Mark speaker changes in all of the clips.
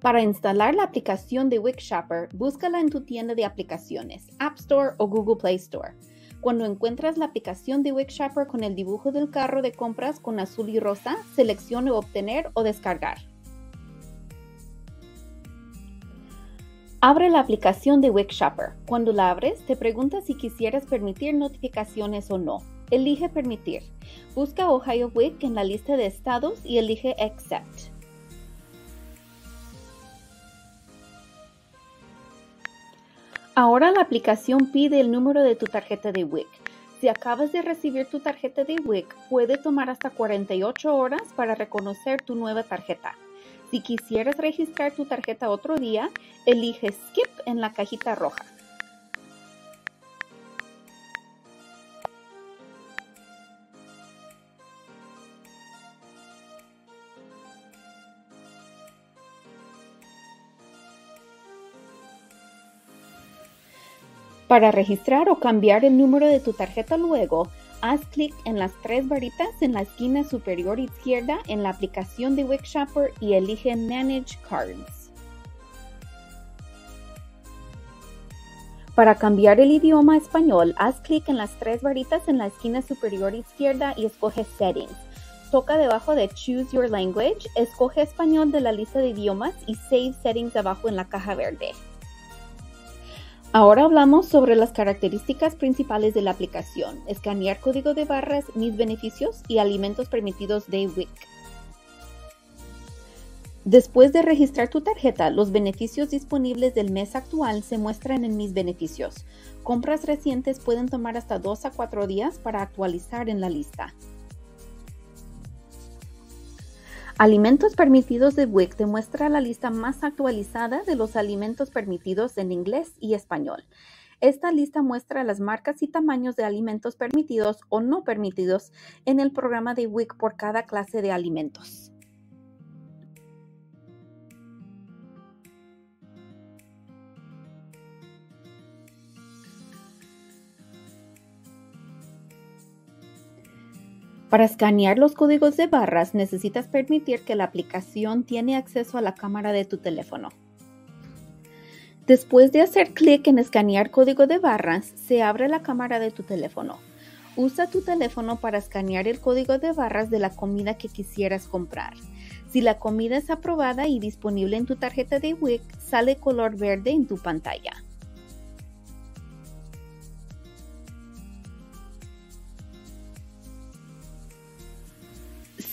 Speaker 1: Para instalar la aplicación de Wix Shopper, búscala en tu tienda de aplicaciones, App Store o Google Play Store. Cuando encuentras la aplicación de Wix Shopper con el dibujo del carro de compras con azul y rosa, seleccione Obtener o Descargar. Abre la aplicación de Wix Shopper. Cuando la abres, te pregunta si quisieras permitir notificaciones o no. Elige Permitir. Busca Ohio Wix en la lista de estados y elige Accept. Ahora la aplicación pide el número de tu tarjeta de WIC. Si acabas de recibir tu tarjeta de WIC, puede tomar hasta 48 horas para reconocer tu nueva tarjeta. Si quisieras registrar tu tarjeta otro día, elige Skip en la cajita roja. Para registrar o cambiar el número de tu tarjeta luego, haz clic en las tres varitas en la esquina superior izquierda en la aplicación de Wix Shopper y elige Manage Cards. Para cambiar el idioma a español, haz clic en las tres varitas en la esquina superior izquierda y escoge Settings. Toca debajo de Choose Your Language, escoge español de la lista de idiomas y Save Settings abajo en la caja verde. Ahora hablamos sobre las características principales de la aplicación, escanear código de barras, mis beneficios y alimentos permitidos de WIC. Después de registrar tu tarjeta, los beneficios disponibles del mes actual se muestran en mis beneficios. Compras recientes pueden tomar hasta 2 a 4 días para actualizar en la lista. Alimentos permitidos de WIC demuestra la lista más actualizada de los alimentos permitidos en inglés y español. Esta lista muestra las marcas y tamaños de alimentos permitidos o no permitidos en el programa de WIC por cada clase de alimentos. Para escanear los códigos de barras necesitas permitir que la aplicación tiene acceso a la cámara de tu teléfono. Después de hacer clic en escanear código de barras, se abre la cámara de tu teléfono. Usa tu teléfono para escanear el código de barras de la comida que quisieras comprar. Si la comida es aprobada y disponible en tu tarjeta de WIC, sale color verde en tu pantalla.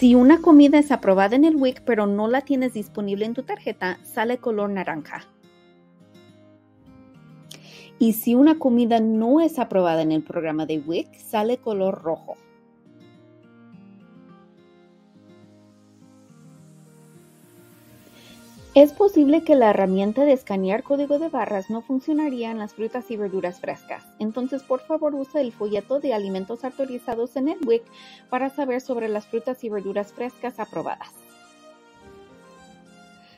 Speaker 1: Si una comida es aprobada en el WIC pero no la tienes disponible en tu tarjeta, sale color naranja. Y si una comida no es aprobada en el programa de WIC, sale color rojo. Es posible que la herramienta de escanear código de barras no funcionaría en las frutas y verduras frescas, entonces por favor usa el folleto de alimentos autorizados en el WIC para saber sobre las frutas y verduras frescas aprobadas.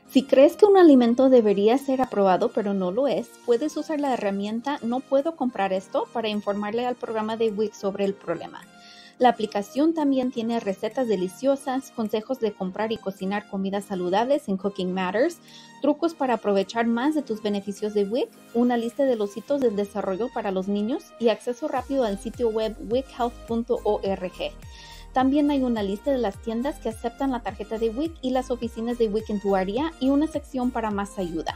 Speaker 1: Si crees que un alimento debería ser aprobado pero no lo es, puedes usar la herramienta No puedo comprar esto para informarle al programa de WIC sobre el problema. La aplicación también tiene recetas deliciosas, consejos de comprar y cocinar comidas saludables en Cooking Matters, trucos para aprovechar más de tus beneficios de WIC, una lista de los hitos del desarrollo para los niños y acceso rápido al sitio web wichealth.org. También hay una lista de las tiendas que aceptan la tarjeta de WIC y las oficinas de WIC en tu área y una sección para más ayuda.